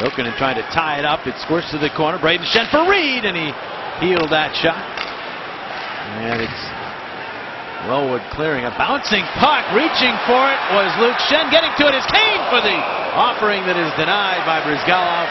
Jokinen trying to tie it up. It squirts to the corner. Braden Schenn for Read, and he heeled that shot. And it's Wellwood clearing a bouncing puck. Reaching for it was Luke Schenn. Getting to it is Kane for the offering that is denied by Bryzgalov.